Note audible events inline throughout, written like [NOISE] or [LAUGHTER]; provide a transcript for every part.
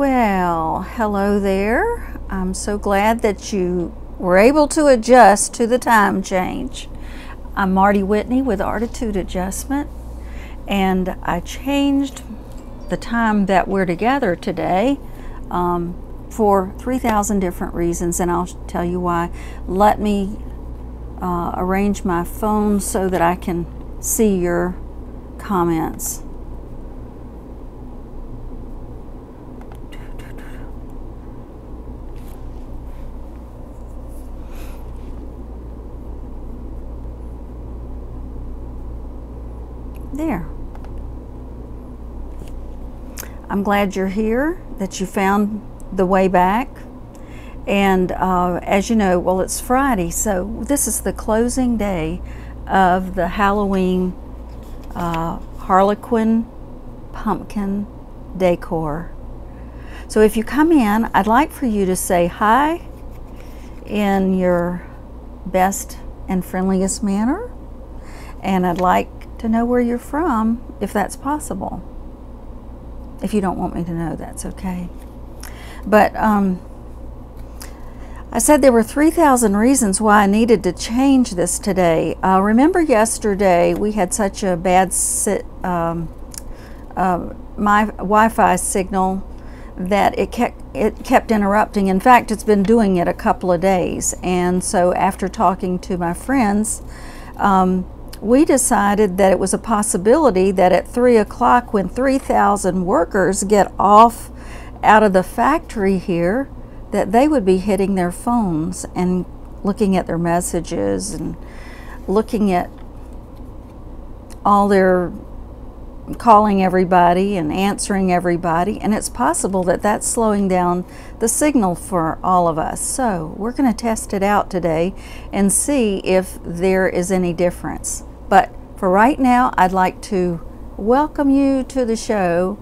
Well, hello there. I'm so glad that you were able to adjust to the time change. I'm Marty Whitney with Artitude Adjustment, and I changed the time that we're together today um, for 3,000 different reasons, and I'll tell you why. Let me uh, arrange my phone so that I can see your comments. There. I'm glad you're here, that you found the way back. And uh, as you know, well, it's Friday, so this is the closing day of the Halloween uh, Harlequin pumpkin decor. So if you come in, I'd like for you to say hi in your best and friendliest manner. And I'd like to know where you're from if that's possible. If you don't want me to know, that's okay. But um, I said there were 3,000 reasons why I needed to change this today. Uh, remember yesterday we had such a bad um, uh, my Wi-Fi signal that it kept it kept interrupting. In fact, it's been doing it a couple of days. And so after talking to my friends, um, we decided that it was a possibility that at 3 o'clock when 3,000 workers get off out of the factory here, that they would be hitting their phones and looking at their messages and looking at all their calling everybody and answering everybody. And it's possible that that's slowing down the signal for all of us. So we're going to test it out today and see if there is any difference but for right now, I'd like to welcome you to the show.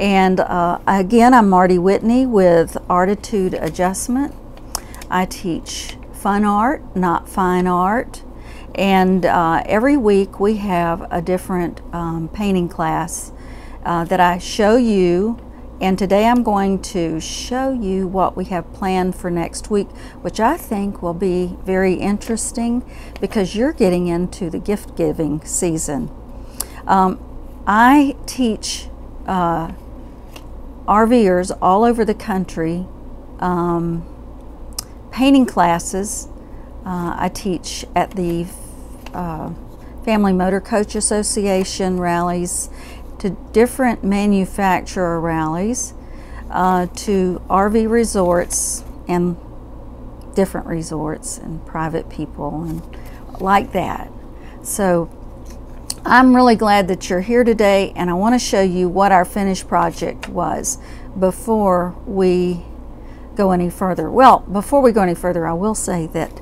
And uh, again, I'm Marty Whitney with Artitude Adjustment. I teach fun art, not fine art. And uh, every week we have a different um, painting class uh, that I show you and today I'm going to show you what we have planned for next week, which I think will be very interesting because you're getting into the gift giving season. Um, I teach uh, RVers all over the country um, painting classes. Uh, I teach at the uh, Family Motor Coach Association rallies to different manufacturer rallies, uh, to RV resorts and different resorts and private people and like that. So I'm really glad that you're here today and I want to show you what our finished project was before we go any further. Well, before we go any further, I will say that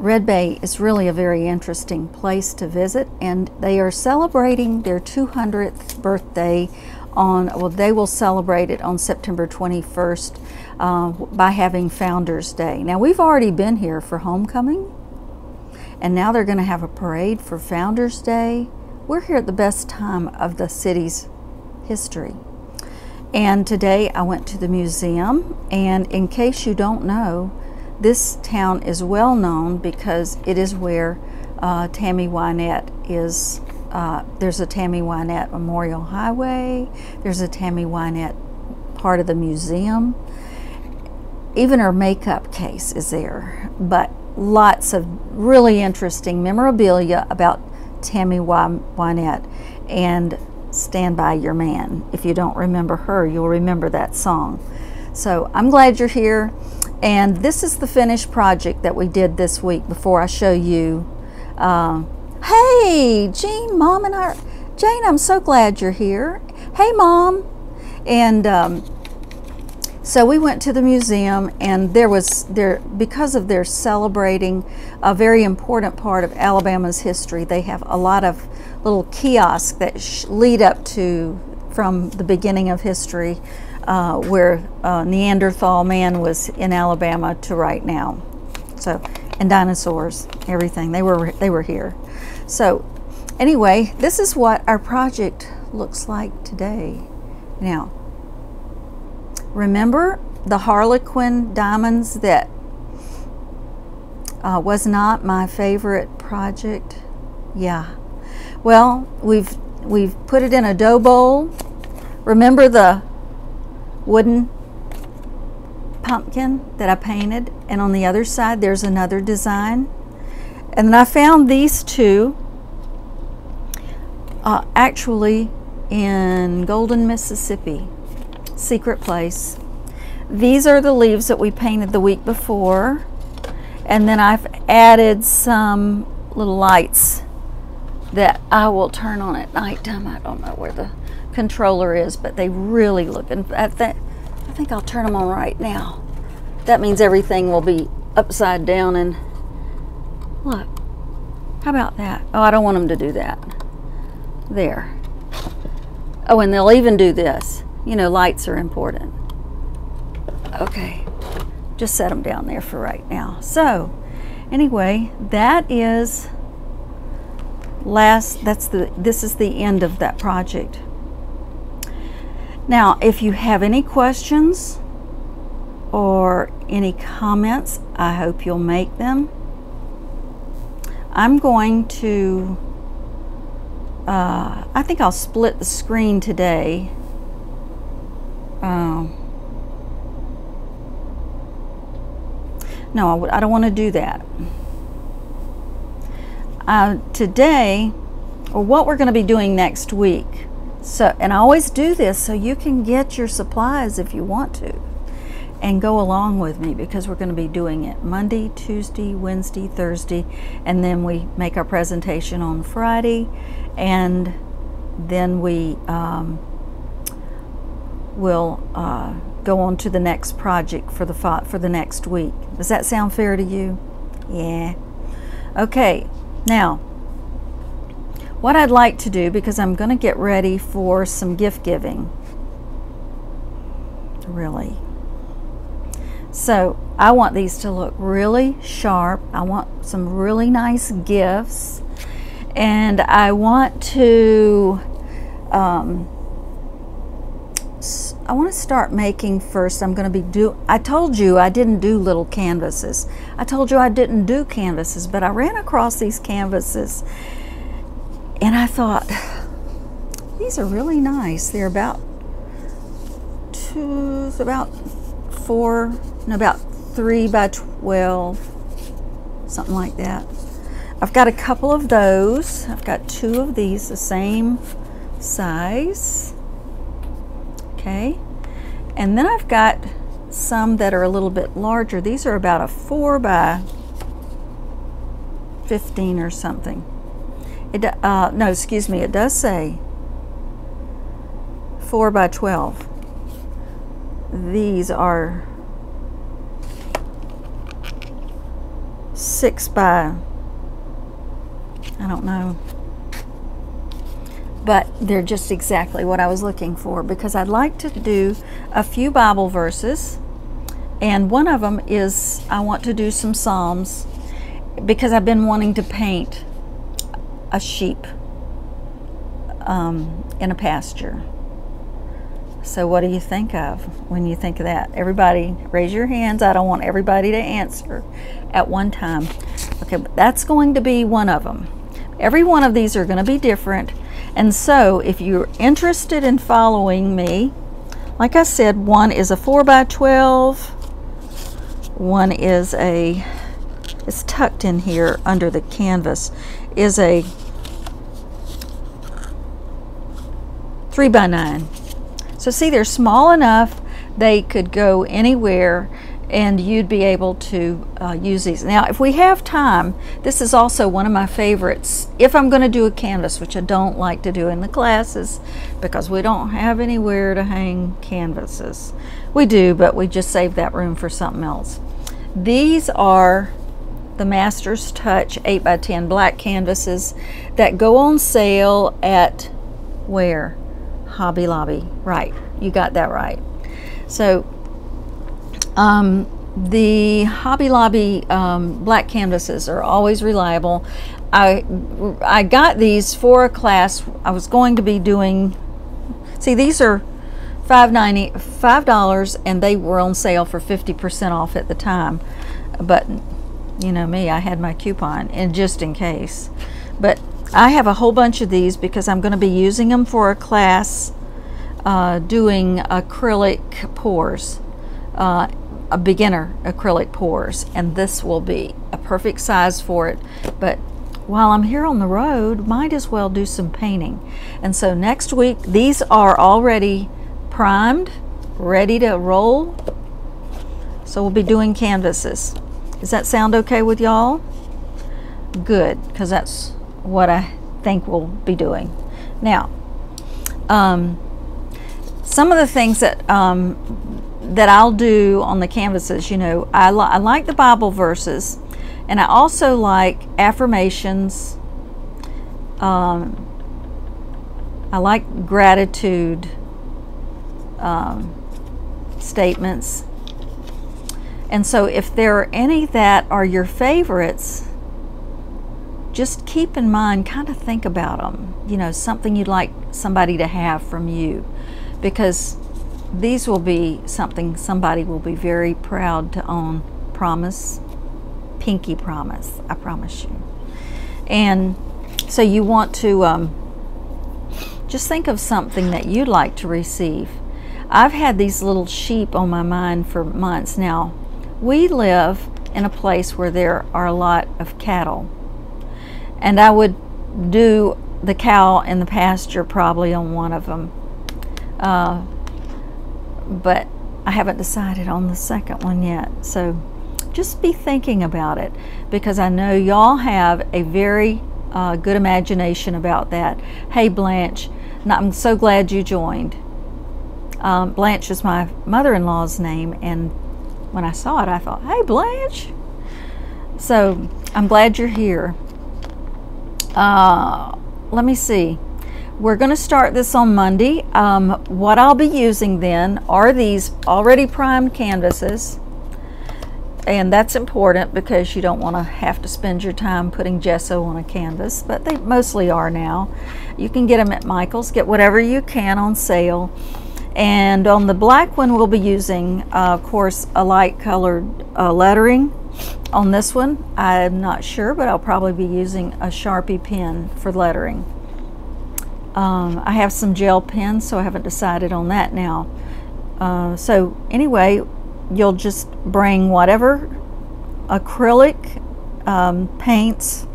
Red Bay is really a very interesting place to visit, and they are celebrating their 200th birthday on, well, they will celebrate it on September 21st uh, by having Founders Day. Now, we've already been here for homecoming, and now they're going to have a parade for Founders Day. We're here at the best time of the city's history. And today I went to the museum, and in case you don't know, this town is well known because it is where uh, Tammy Wynette is. Uh, there's a Tammy Wynette Memorial Highway. There's a Tammy Wynette part of the museum. Even her makeup case is there. But lots of really interesting memorabilia about Tammy Wynette and Stand By Your Man. If you don't remember her, you'll remember that song. So I'm glad you're here. And this is the finished project that we did this week before I show you. Uh, hey, Jean, Mom and I, Jane, I'm so glad you're here. Hey, Mom. And um, so we went to the museum and there was, there because of their celebrating a very important part of Alabama's history, they have a lot of little kiosks that lead up to from the beginning of history uh, where uh, Neanderthal man was in Alabama to right now. So, and dinosaurs, everything they were they were here. So, anyway, this is what our project looks like today. Now, remember the Harlequin diamonds that uh, was not my favorite project? Yeah. Well, we've we've put it in a dough bowl. Remember the wooden pumpkin that I painted? And on the other side, there's another design. And then I found these two uh, actually in Golden, Mississippi, Secret Place. These are the leaves that we painted the week before. And then I've added some little lights that I will turn on at nighttime. I don't know where the controller is, but they really look, and I, I think I'll turn them on right now. That means everything will be upside down and look, how about that? Oh, I don't want them to do that. There. Oh, and they'll even do this. You know, lights are important. Okay, just set them down there for right now. So, anyway, that is last, that's the, this is the end of that project. Now, if you have any questions or any comments, I hope you'll make them. I'm going to, uh, I think I'll split the screen today. Um, no, I, I don't want to do that. Uh, today, or what we're going to be doing next week, so, and I always do this so you can get your supplies if you want to and go along with me because we're going to be doing it Monday, Tuesday, Wednesday, Thursday, and then we make our presentation on Friday, and then we um, will uh, go on to the next project for the for the next week. Does that sound fair to you? Yeah. Okay. Now, what I'd like to do because I'm going to get ready for some gift giving. Really. So I want these to look really sharp. I want some really nice gifts. And I want to, um, I want to start making first. I'm going to be do. I told you I didn't do little canvases. I told you I didn't do canvases, but I ran across these canvases and I thought, [SIGHS] these are really nice. They're about two, about four, no, about three by 12, something like that. I've got a couple of those. I've got two of these, the same size. Okay. And then I've got some that are a little bit larger. These are about a 4 by 15 or something. It, uh, no, excuse me, it does say 4 by 12. These are 6 by, I don't know, but they're just exactly what I was looking for because I'd like to do a few Bible verses and one of them is I want to do some Psalms because I've been wanting to paint a sheep um, in a pasture. So, what do you think of when you think of that? Everybody, raise your hands. I don't want everybody to answer at one time. Okay, but that's going to be one of them. Every one of these are going to be different. And so, if you're interested in following me, like I said, one is a 4 by 12 one is a, it's tucked in here under the canvas, is a three by nine. So see, they're small enough they could go anywhere and you'd be able to uh, use these. Now, if we have time, this is also one of my favorites. If I'm going to do a canvas, which I don't like to do in the classes because we don't have anywhere to hang canvases. We do, but we just save that room for something else. These are the Master's Touch 8 by 10 black canvases that go on sale at where? Hobby Lobby. Right, you got that right. So, um, the Hobby Lobby um, black canvases are always reliable. I, I got these for a class I was going to be doing. See, these are five ninety five dollars and they were on sale for 50% off at the time but you know me I had my coupon and just in case but I have a whole bunch of these because I'm going to be using them for a class uh, doing acrylic pours uh, a beginner acrylic pours and this will be a perfect size for it but while I'm here on the road might as well do some painting and so next week these are already primed, ready to roll. So we'll be doing canvases. Does that sound okay with y'all? Good, because that's what I think we'll be doing. Now, um, some of the things that um, that I'll do on the canvases, you know, I, li I like the Bible verses, and I also like affirmations. Um, I like gratitude um, statements. And so, if there are any that are your favorites, just keep in mind, kind of think about them. You know, something you'd like somebody to have from you. Because these will be something somebody will be very proud to own. Promise. Pinky promise. I promise you. And so you want to um, just think of something that you'd like to receive. I've had these little sheep on my mind for months now. We live in a place where there are a lot of cattle. And I would do the cow in the pasture probably on one of them. Uh, but I haven't decided on the second one yet. So just be thinking about it because I know y'all have a very uh, good imagination about that. Hey, Blanche, I'm so glad you joined. Um, Blanche is my mother-in-law's name, and when I saw it, I thought, "Hey, Blanche!" So I'm glad you're here. Uh, let me see. We're going to start this on Monday. Um, what I'll be using then are these already primed canvases. And that's important because you don't want to have to spend your time putting gesso on a canvas, but they mostly are now. You can get them at Michael's, get whatever you can on sale. And on the black one, we'll be using, uh, of course, a light colored uh, lettering. On this one, I'm not sure, but I'll probably be using a Sharpie pen for lettering. Um, I have some gel pens, so I haven't decided on that now. Uh, so anyway, you'll just bring whatever acrylic um, paints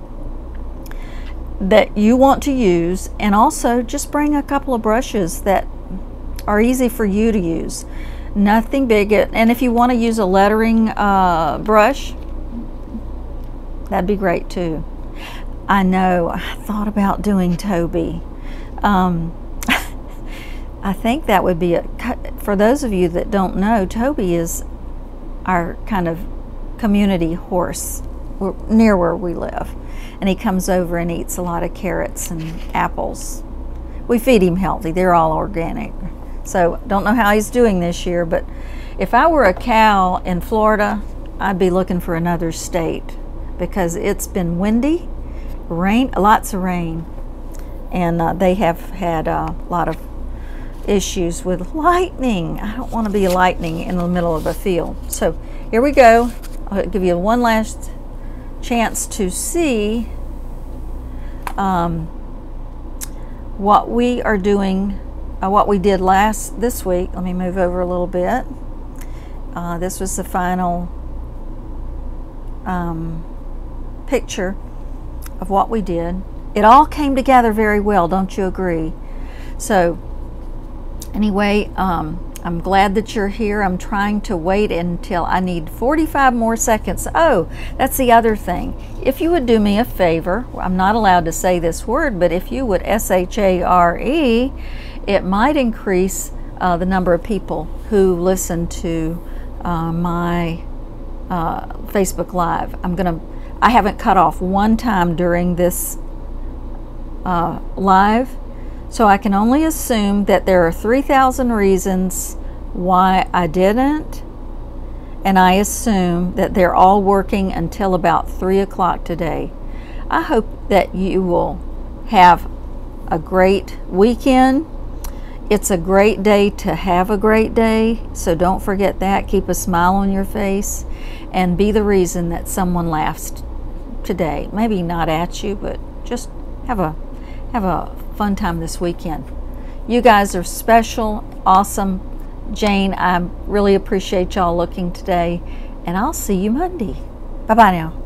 that you want to use and also just bring a couple of brushes that are easy for you to use. Nothing big. And if you want to use a lettering uh, brush, that'd be great too. I know, I thought about doing Toby. Um, [LAUGHS] I think that would be, a, for those of you that don't know, Toby is our kind of community horse near where we live. And he comes over and eats a lot of carrots and apples. We feed him healthy, they're all organic. So don't know how he's doing this year, but if I were a cow in Florida, I'd be looking for another state because it's been windy, rain, lots of rain, and uh, they have had a lot of issues with lightning. I don't want to be lightning in the middle of a field. So here we go. I'll give you one last chance to see um, what we are doing uh, what we did last this week. Let me move over a little bit. Uh, this was the final um, picture of what we did. It all came together very well, don't you agree? So, anyway, um, I'm glad that you're here. I'm trying to wait until I need 45 more seconds. Oh, that's the other thing. If you would do me a favor, I'm not allowed to say this word, but if you would S H A R E, it might increase uh, the number of people who listen to uh, my uh, Facebook Live. I'm gonna. I haven't cut off one time during this uh, live, so I can only assume that there are 3,000 reasons why I didn't, and I assume that they're all working until about 3 o'clock today. I hope that you will have a great weekend it's a great day to have a great day, so don't forget that. Keep a smile on your face and be the reason that someone laughs today. Maybe not at you, but just have a have a fun time this weekend. You guys are special, awesome. Jane, I really appreciate y'all looking today, and I'll see you Monday. Bye bye now.